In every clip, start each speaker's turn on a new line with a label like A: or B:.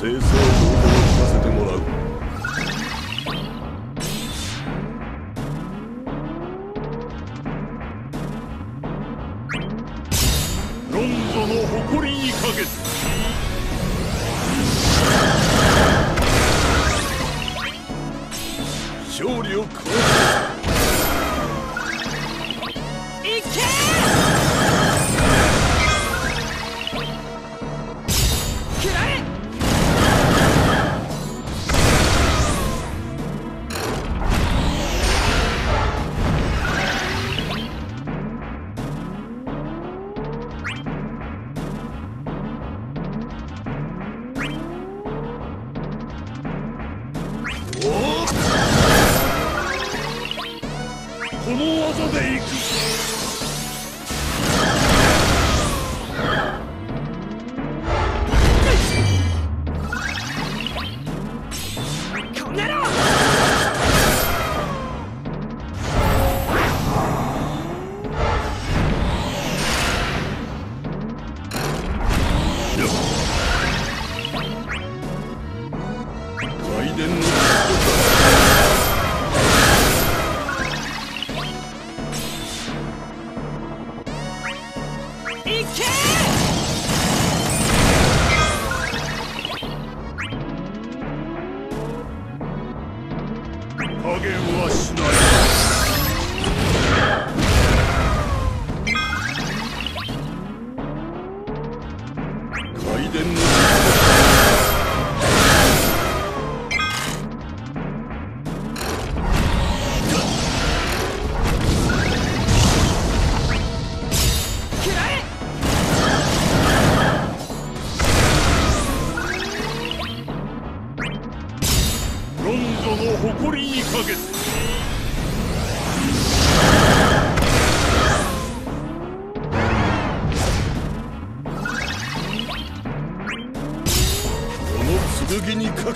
A: Cesar. 影はしない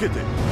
A: ракети.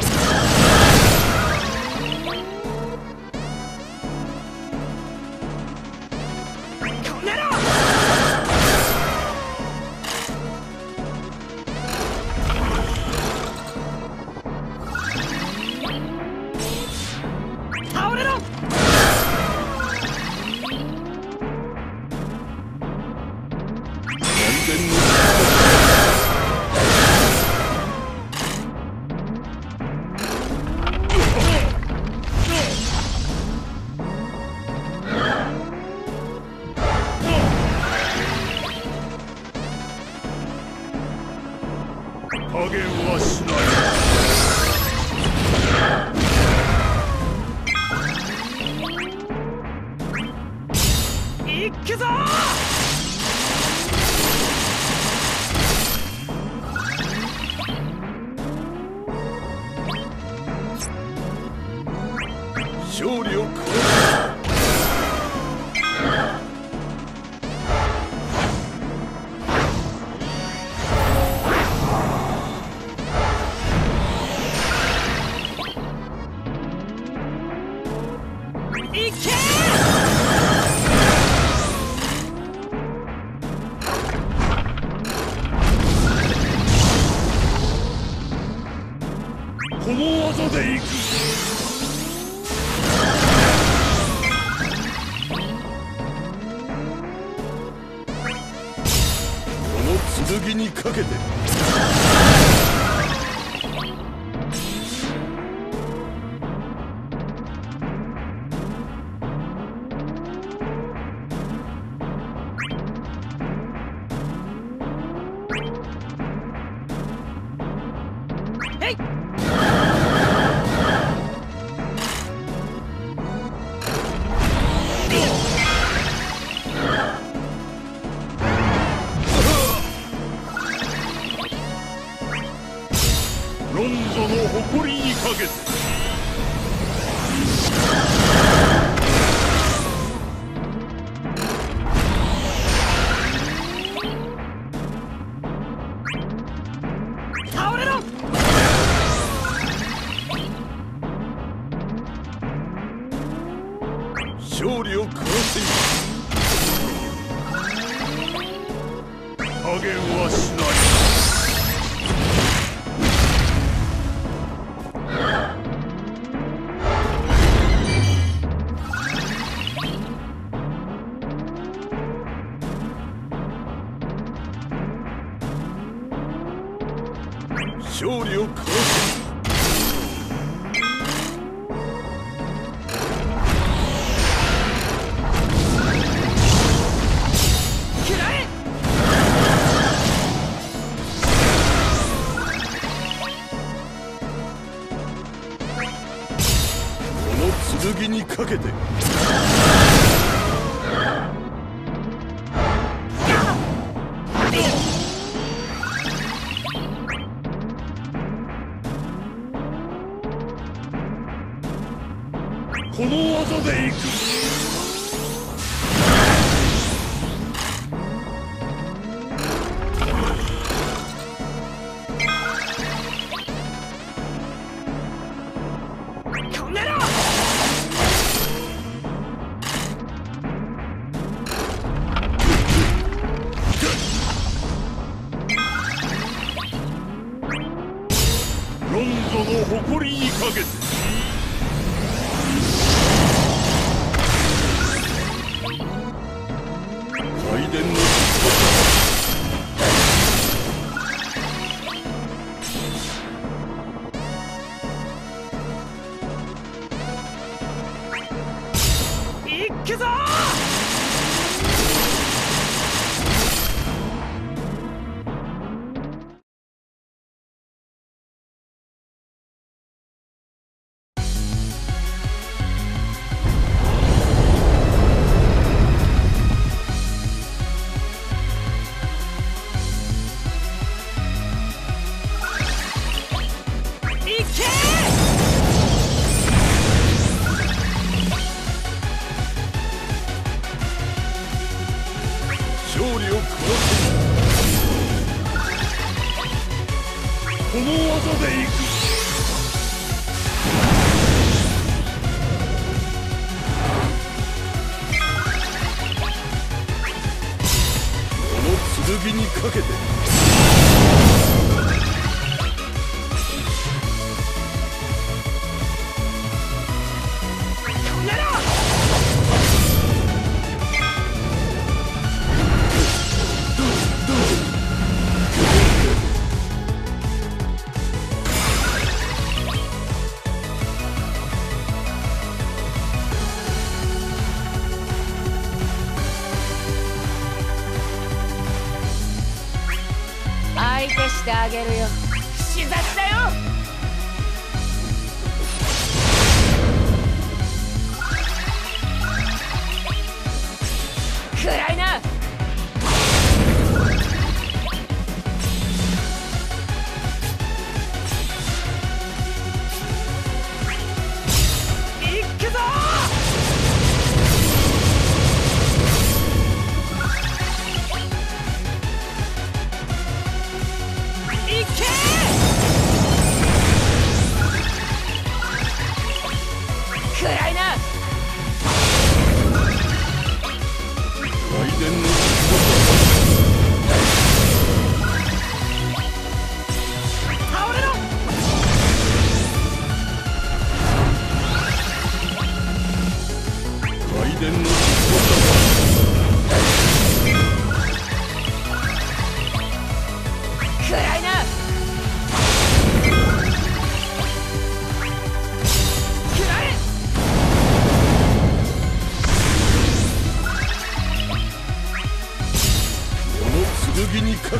B: この
A: 技でいく。
B: この剣にかけて。
C: えい
B: real cool.
A: この技で。行く
B: 剣にかけて。
D: 相手してあげるよ。
C: 自殺だよ。
D: 暗いな。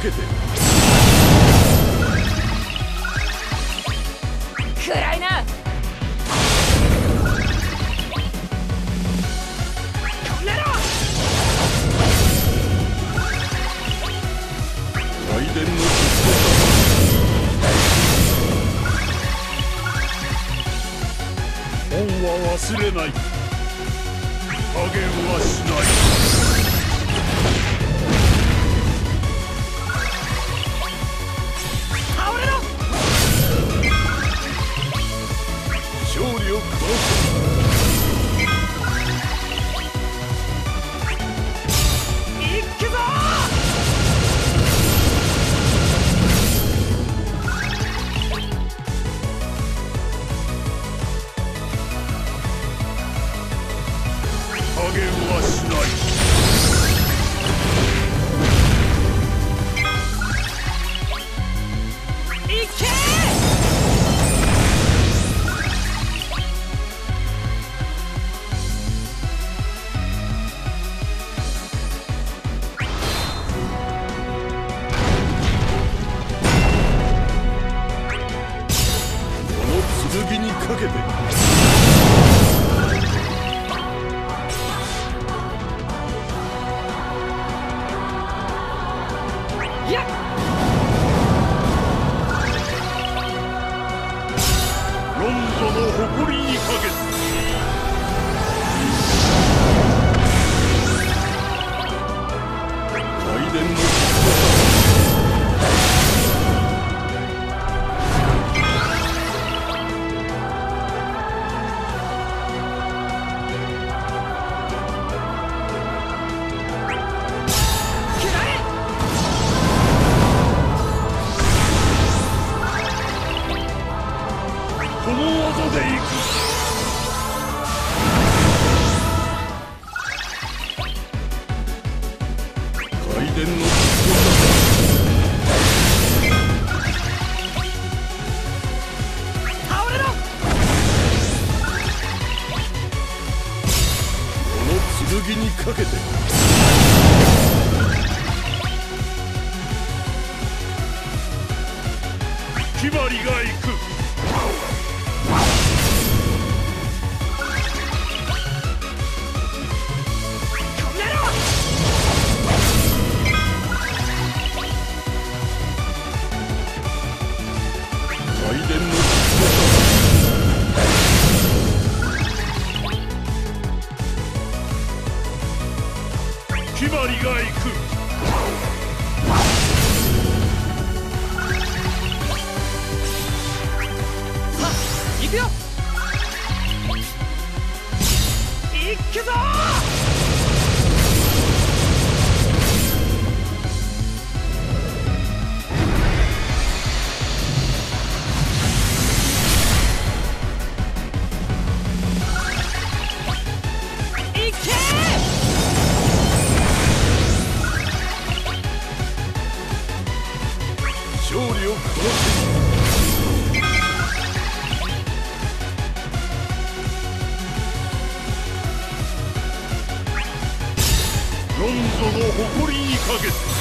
C: け
B: て。
D: 暗いな。
C: こんなの。
B: 雷電の
A: 恩は忘れない。加減はしない feel closer.
E: 決まりがいく。
A: focus.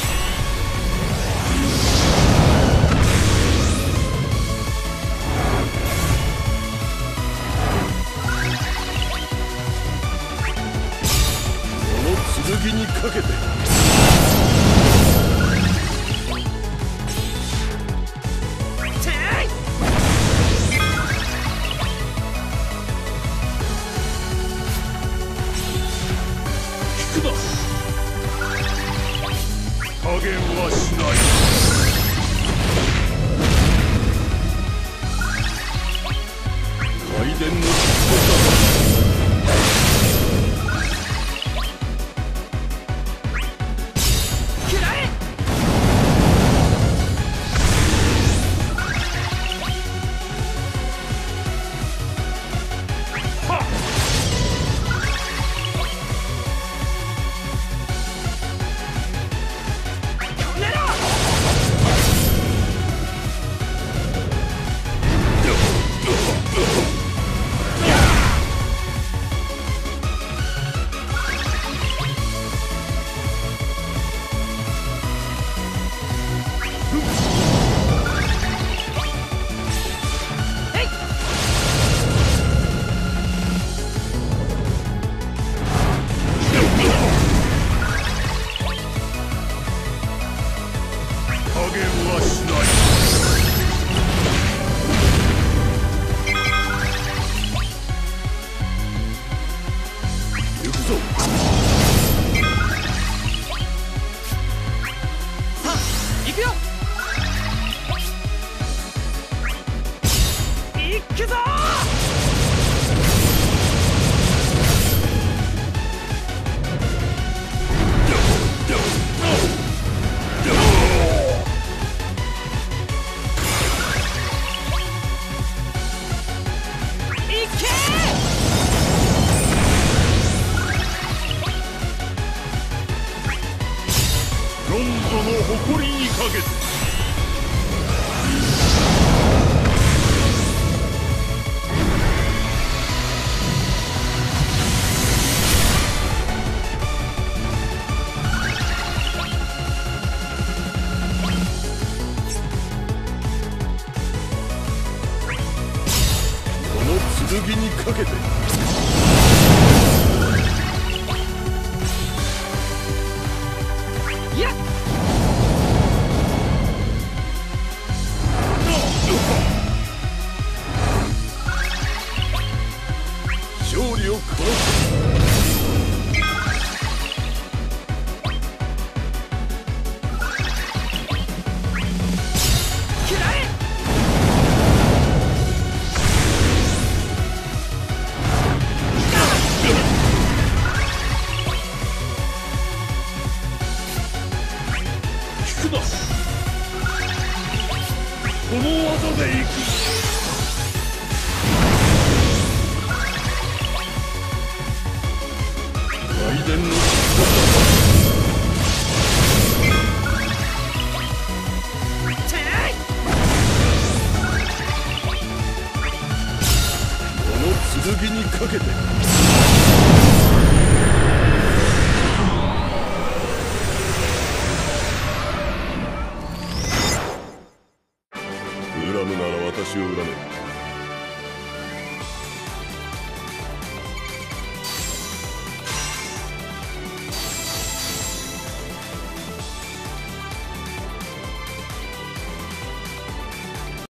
A: 剣にか剣にかけて。